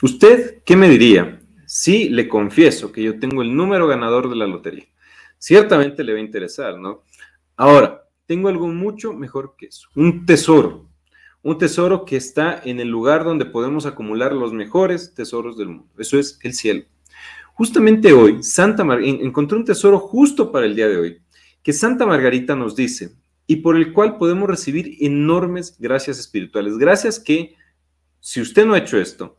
¿Usted qué me diría si le confieso que yo tengo el número ganador de la lotería? Ciertamente le va a interesar, ¿no? Ahora, tengo algo mucho mejor que eso, un tesoro. Un tesoro que está en el lugar donde podemos acumular los mejores tesoros del mundo. Eso es el cielo. Justamente hoy, Santa Margarita, encontré un tesoro justo para el día de hoy, que Santa Margarita nos dice, y por el cual podemos recibir enormes gracias espirituales. Gracias que, si usted no ha hecho esto,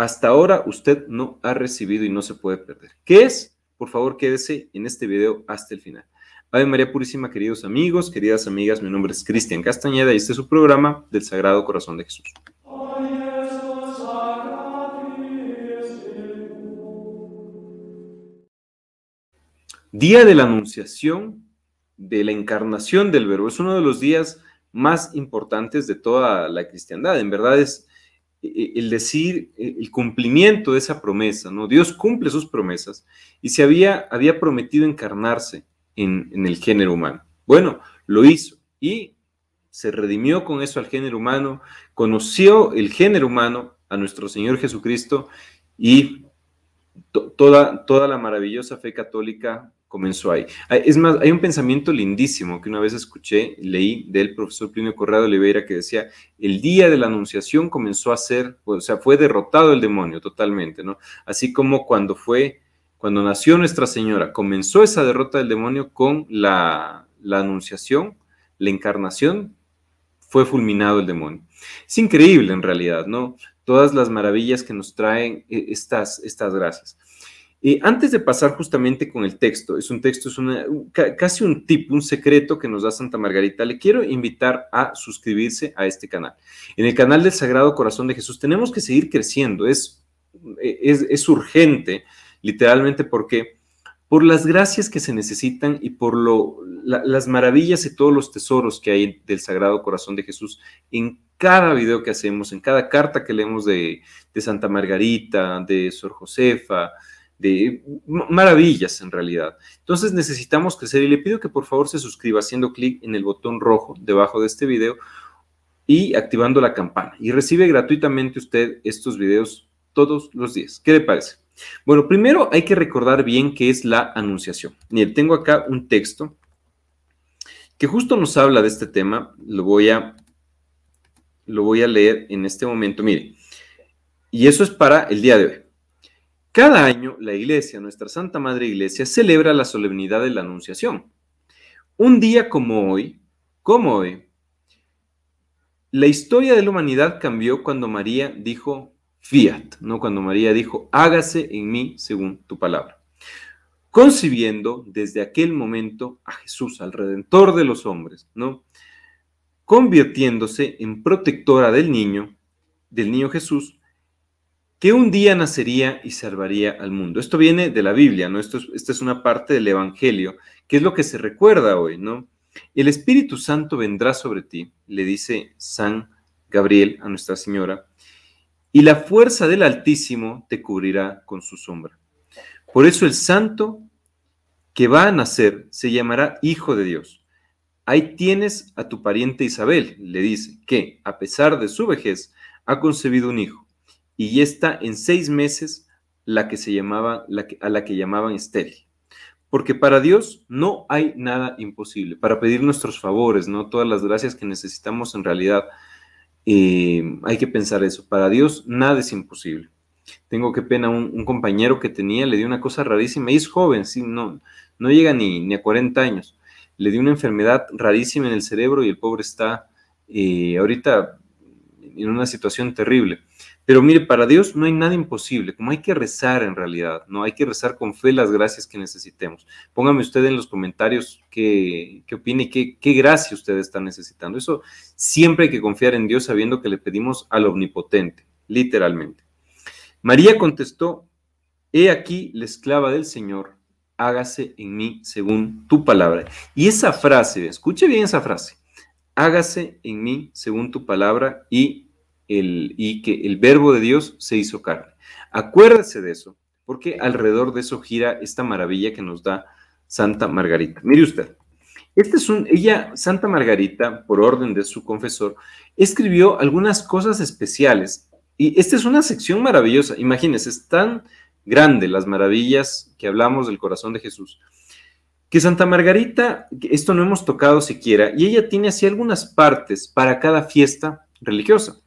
hasta ahora usted no ha recibido y no se puede perder. ¿Qué es? Por favor, quédese en este video hasta el final. Ave María Purísima, queridos amigos, queridas amigas, mi nombre es Cristian Castañeda y este es su programa del Sagrado Corazón de Jesús. Día de la Anunciación de la encarnación del Verbo. Es uno de los días más importantes de toda la cristiandad. En verdad es el decir e, el cumplimiento de esa promesa, ¿no? Dios cumple sus promesas y se había, había prometido encarnarse en, en el género humano. Bueno, lo hizo y se redimió con eso al género humano, conoció el género humano a nuestro Señor Jesucristo y toda, toda la maravillosa fe católica comenzó ahí. Es más, hay un pensamiento lindísimo que una vez escuché, leí del profesor Plinio Corrado Oliveira que decía, el día de la anunciación comenzó a ser, o sea, fue derrotado el demonio totalmente, ¿no? Así como cuando fue, cuando nació Nuestra Señora, comenzó esa derrota del demonio con la, la anunciación, la encarnación, fue fulminado el demonio. Es increíble en realidad, ¿no? Todas las maravillas que nos traen eh, estas, estas gracias. Y antes de pasar justamente con el texto, es un texto, es una, casi un tip, un secreto que nos da Santa Margarita, le quiero invitar a suscribirse a este canal. En el canal del Sagrado Corazón de Jesús tenemos que seguir creciendo, es, es, urgente, literalmente porque por las gracias que se necesitan y por lo, las maravillas y todos los tesoros que hay del Sagrado Corazón de Jesús en cada video que hacemos, en cada carta que leemos de, de Santa Margarita, de Sor Josefa, de maravillas en realidad. Entonces necesitamos crecer y le pido que por favor se suscriba haciendo clic en el botón rojo debajo de este video y activando la campana. Y recibe gratuitamente usted estos videos todos los días. ¿Qué le parece? Bueno, primero hay que recordar bien qué es la anunciación. Miren, tengo acá un texto que justo nos habla de este tema. Lo voy a, lo voy a leer en este momento. Mire, y eso es para el día de hoy. Cada año la Iglesia, nuestra Santa Madre Iglesia, celebra la solemnidad de la Anunciación. Un día como hoy, como hoy, la historia de la humanidad cambió cuando María dijo fiat, ¿no? Cuando María dijo, hágase en mí según tu palabra. Concibiendo desde aquel momento a Jesús, al Redentor de los hombres, ¿no? Convirtiéndose en protectora del niño, del niño Jesús, que un día nacería y salvaría al mundo. Esto viene de la Biblia, ¿no? Esto es, esta es una parte del Evangelio, que es lo que se recuerda hoy, ¿no? El Espíritu Santo vendrá sobre ti, le dice San Gabriel a Nuestra Señora, y la fuerza del Altísimo te cubrirá con su sombra. Por eso el santo que va a nacer se llamará Hijo de Dios. Ahí tienes a tu pariente Isabel, le dice, que, a pesar de su vejez, ha concebido un hijo y ya está en seis meses la que se llamaba, la a la que llamaban estéril. Porque para Dios no hay nada imposible. Para pedir nuestros favores, ¿no? Todas las gracias que necesitamos en realidad, eh, hay que pensar eso. Para Dios nada es imposible. Tengo que pena un, compañero que tenía, le dio una cosa rarísima, y es joven, sí, no, no llega ni, ni a 40 años. Le dio una enfermedad rarísima en el cerebro y el pobre está eh, ahorita en una situación terrible. Pero mire, para Dios no hay nada imposible, como hay que rezar en realidad, ¿no? Hay que rezar con fe las gracias que necesitemos. Póngame usted en los comentarios qué, qué opina y qué, qué gracia usted está necesitando. Eso siempre hay que confiar en Dios sabiendo que le pedimos al Omnipotente, literalmente. María contestó, he aquí la esclava del Señor, hágase en mí según tu palabra. Y esa frase, escuche bien esa frase, hágase en mí según tu palabra y y que el verbo de Dios se hizo carne. Acuérdese de eso, porque alrededor de eso gira esta maravilla que nos da Santa Margarita. Mire usted, este es un, ella, Santa Margarita, por orden de su confesor, escribió algunas cosas especiales Y esta es una sección maravillosa. Imagínense, es tan grande las maravillas que hablamos del corazón de Jesús, que Santa Margarita, esto no hemos tocado siquiera, y ella tiene así algunas partes para cada fiesta religiosa.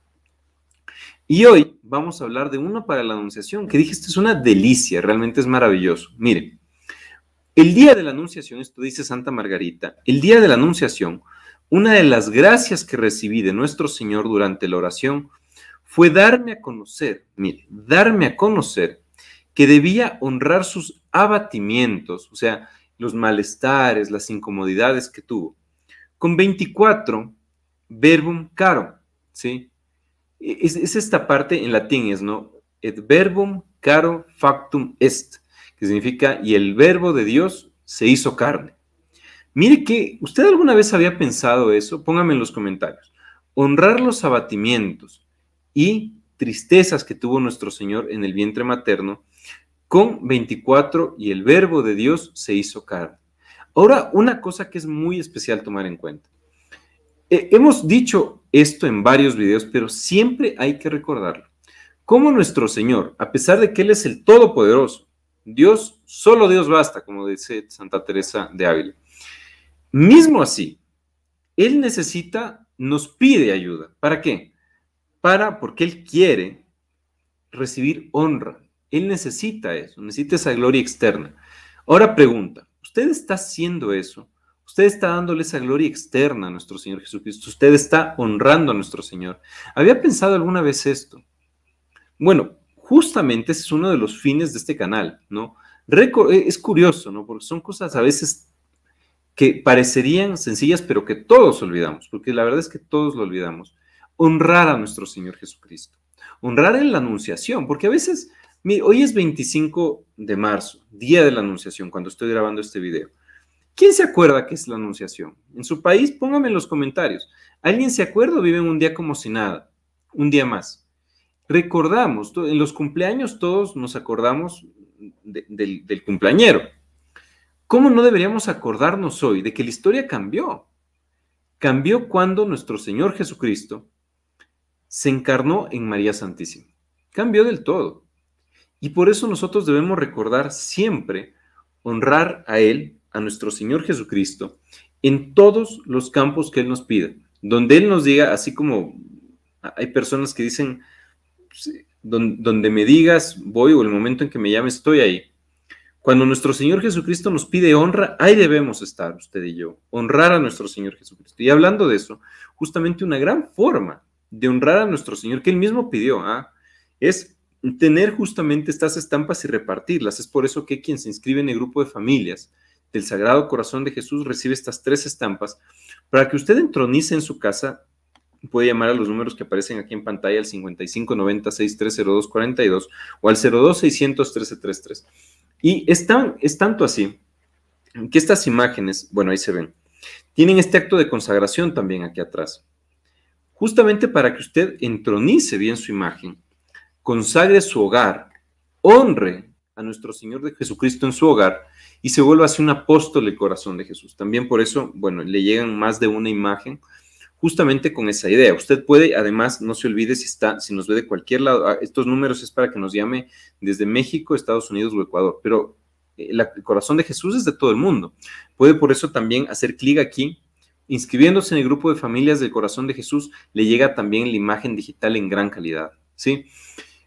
Y hoy vamos a hablar de uno para la Anunciación, que dije, esto es una delicia, realmente es maravilloso. Mire, el día de la Anunciación, esto dice Santa Margarita, el día de la Anunciación, una de las gracias que recibí de nuestro Señor durante la oración fue darme a conocer, mire, darme a conocer que debía honrar sus abatimientos, o sea, los malestares, las incomodidades que tuvo, con 24 verbum caro, ¿sí? Es, esta parte en latín, es, ¿no? Et verbum caro factum est, que significa, y el verbo de Dios se hizo carne. Mire que, ¿usted alguna vez había pensado eso? Póngame en los comentarios. Honrar los abatimientos y tristezas que tuvo nuestro Señor en el vientre materno con 24 y el verbo de Dios se hizo carne. Ahora, una cosa que es muy especial tomar en cuenta. Eh, hemos dicho esto en varios videos, pero siempre hay que recordarlo. Como nuestro Señor, a pesar de que Él es el Todopoderoso, Dios, solo Dios basta, como dice Santa Teresa de Ávila. Mismo así, Él necesita, nos pide ayuda. ¿Para qué? Para, porque Él quiere recibir honra, él necesita eso, necesita esa gloria externa. Ahora pregunta, ¿usted está haciendo eso? Usted está dándole esa gloria externa a nuestro Señor Jesucristo. Usted está honrando a nuestro Señor. ¿Había pensado alguna vez esto? Bueno, justamente ese es uno de los fines de este canal, ¿no? Eh, es curioso, ¿no? Porque son cosas a veces que parecerían sencillas, pero que todos olvidamos, porque la verdad es que todos lo olvidamos. Honrar a nuestro Señor Jesucristo. Honrar en la anunciación, porque a veces hoy es 25 de marzo, día de la Anunciación, cuando estoy grabando este video. ¿Quién se acuerda qué es la Anunciación? En su país, póngame en los comentarios. ¿Alguien se acuerda o viven un día como si nada? Un día más. Recordamos, en los cumpleaños todos nos acordamos del, del cumpleañero. ¿Cómo no deberíamos acordarnos hoy de que la historia cambió? Cambió cuando nuestro Señor Jesucristo se encarnó en María Santísima. Cambió del todo. Y por eso nosotros debemos recordar siempre honrar a Él, a nuestro Señor Jesucristo, en todos los campos que Él nos pida. Donde Él nos diga, así como hay personas que dicen, donde me digas, voy, o el momento en que me llame, estoy ahí. Cuando nuestro Señor Jesucristo nos pide honra, ahí debemos estar, usted y yo, honrar a nuestro Señor Jesucristo. Y hablando de eso, justamente una gran forma de honrar a nuestro Señor, que Él mismo pidió, ¿ah? es tener justamente estas estampas y repartirlas. Es por eso que quien se inscribe en el grupo de familias del Sagrado Corazón de Jesús recibe estas tres estampas para que usted entronice en su casa. Puede llamar a los números que aparecen aquí en pantalla al 5590630242 o al 026001333. Y es, es tanto así que estas imágenes, bueno, ahí se ven, tienen este acto de consagración también aquí atrás. Justamente para que usted entronice bien su imagen consagre su hogar, honre a nuestro Señor de Jesucristo en su hogar y se vuelva así un apóstol del corazón de Jesús. También por eso, bueno, le llegan más de una imagen justamente con esa idea. Usted puede, además, no se olvide si está, si nos ve de cualquier lado, ah, estos números es para que nos llame desde México, Estados Unidos o Ecuador, pero eh, el corazón de Jesús es de todo el mundo. Puede por eso también hacer clic aquí, inscribiéndose en el grupo de familias del corazón de Jesús, le llega también la imagen digital en gran calidad, ¿sí?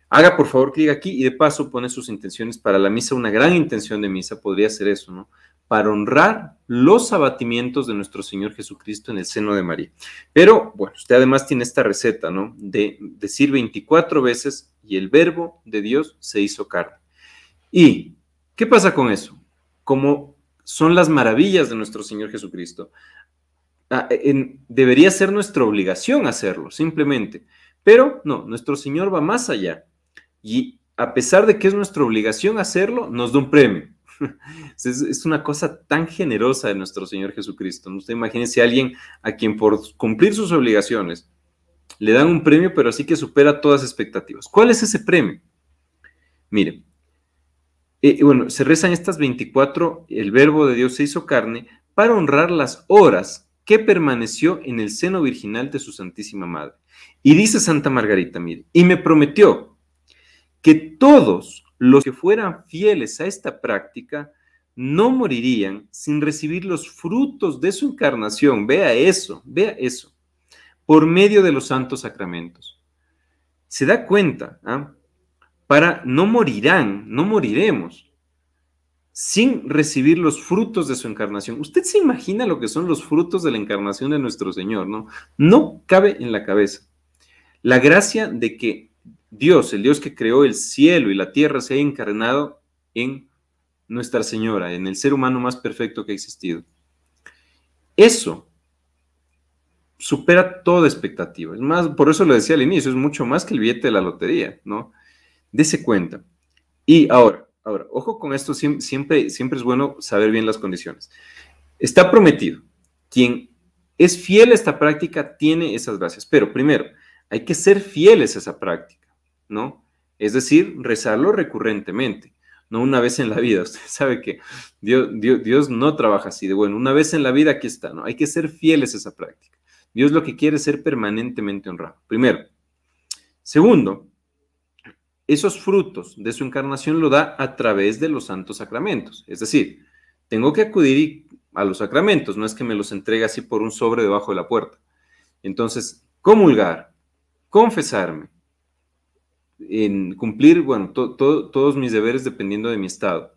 Haga por favor clic aquí y de paso pone sus intenciones para la misa. Una gran intención de misa podría ser eso, ¿no? Para honrar los abatimientos de nuestro Señor Jesucristo en el seno de María. Pero, bueno, usted además tiene esta receta, ¿no? De decir 24 veces y el verbo de Dios se hizo carne. ¿Y qué pasa con eso? Como son las maravillas de nuestro Señor Jesucristo. Ah, debería ser nuestra obligación hacerlo, simplemente. Pero no, nuestro Señor va más allá y a pesar de que es nuestra obligación hacerlo, nos da un premio. Es, una cosa tan generosa de nuestro Señor Jesucristo. Usted imagínese a alguien a quien por cumplir sus obligaciones le dan un premio, pero así que supera todas expectativas. ¿Cuál es ese premio? Mire, eh, bueno, se rezan estas 24, el verbo de Dios se hizo carne para honrar las horas que permaneció en el seno virginal de su Santísima Madre. Y dice Santa Margarita, mire, y me prometió que todos los que fueran fieles a esta práctica no morirían sin recibir los frutos de su encarnación. Vea eso, vea eso, por medio de los santos sacramentos. Se da cuenta, ¿ah? para no morirán, no moriremos sin recibir los frutos de su encarnación. Usted se imagina lo que son los frutos de la encarnación de nuestro Señor, ¿no? No cabe en la cabeza. La gracia de que Dios, el Dios que creó el cielo y la tierra, se haya encarnado en nuestra Señora, en el ser humano más perfecto que ha existido. Eso supera toda expectativa. Es más, por eso lo decía al inicio, es mucho más que el billete de la lotería, ¿no? Dese cuenta. Y ahora, ahora, ojo con esto, siempre, siempre es bueno saber bien las condiciones. Está prometido. Quien es fiel a esta práctica tiene esas gracias. Pero primero, hay que ser fieles a esa práctica, ¿no? Es decir, rezarlo recurrentemente no una vez en la vida. Usted sabe que Dios, Dios, no trabaja así de bueno, una vez en la vida aquí está, ¿no? Hay que ser fieles a esa práctica. Dios lo que quiere es ser permanentemente honrado. Primero. Segundo, esos frutos de su encarnación lo da a través de los santos sacramentos. Es decir, tengo que acudir a los sacramentos, no es que me los entregue así por un sobre debajo de la puerta. Entonces, comulgar, confesarme, en cumplir, bueno, todos mis deberes dependiendo de mi estado.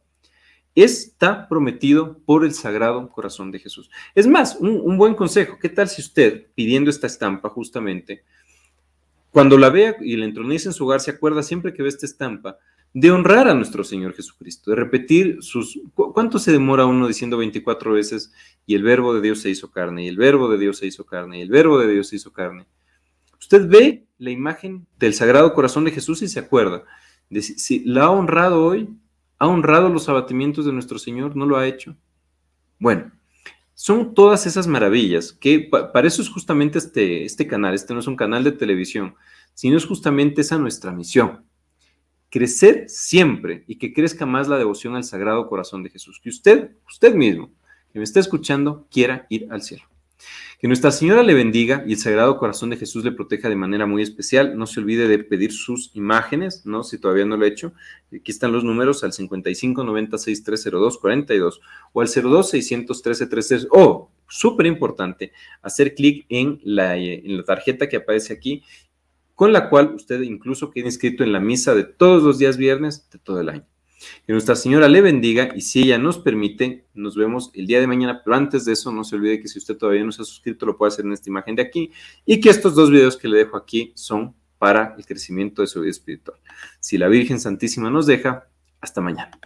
Está prometido por el Sagrado Corazón de Jesús. Es más, un, buen consejo, ¿qué tal si usted, pidiendo esta estampa justamente, cuando la vea y la entronice en su hogar, se acuerda siempre que ve esta estampa de honrar a nuestro Señor Jesucristo, de repetir sus... ¿Cuánto se demora uno diciendo 24 veces y el verbo de Dios se hizo carne, y el verbo de Dios se hizo carne, y el verbo de Dios se hizo carne? Usted ve la imagen del Sagrado Corazón de Jesús y se acuerda de si, la ha honrado hoy, ha honrado los abatimientos de nuestro Señor, no lo ha hecho. Bueno, son todas esas maravillas que para eso es justamente este, este canal, este no es un canal de televisión, sino es justamente esa nuestra misión. Crecer siempre y que crezca más la devoción al Sagrado Corazón de Jesús. Que usted, usted mismo, que me está escuchando, quiera ir al cielo. Que Nuestra Señora le bendiga y el Sagrado Corazón de Jesús le proteja de manera muy especial. No se olvide de pedir sus imágenes, ¿no? Si todavía no lo he hecho. Aquí están los números al 55 96 302 42 o al 02 613 33. Oh, súper importante, hacer clic en la, en la tarjeta que aparece aquí, con la cual usted incluso queda inscrito en la misa de todos los días viernes de todo el año. Que Nuestra Señora le bendiga y si ella nos permite, nos vemos el día de mañana. Pero antes de eso, no se olvide que si usted todavía no se ha suscrito, lo puede hacer en esta imagen de aquí y que estos dos videos que le dejo aquí son para el crecimiento de su vida espiritual. Si la Virgen Santísima nos deja, hasta mañana.